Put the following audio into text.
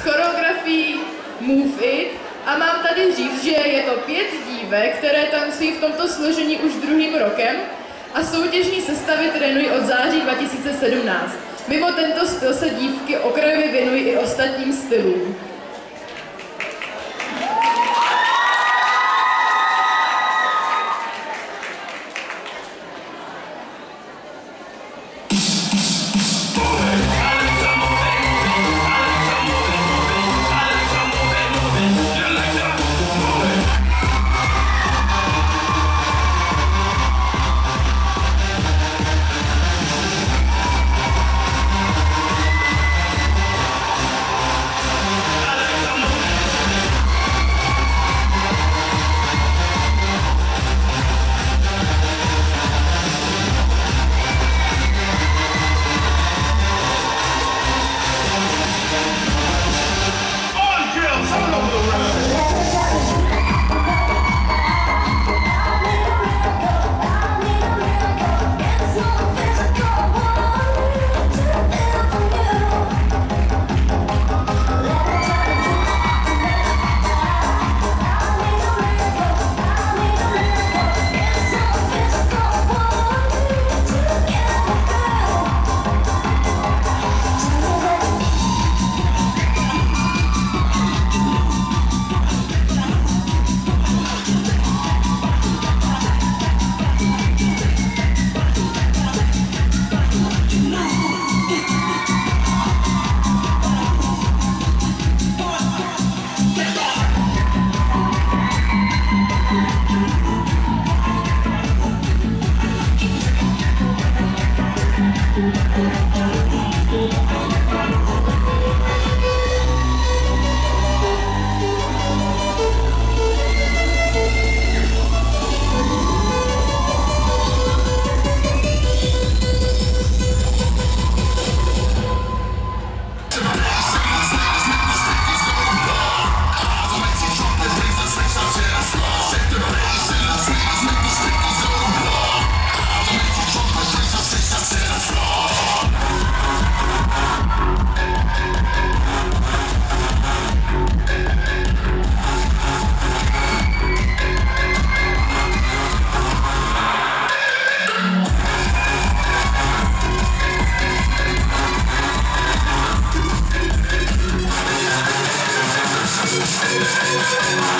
choreografií Move It a mám tady říct, že je to pět dívek, které tancují v tomto složení už druhým rokem a soutěžní sestavy trénují od září 2017. Mimo tento styl se dívky okrajově věnují i ostatním stylům. Thank.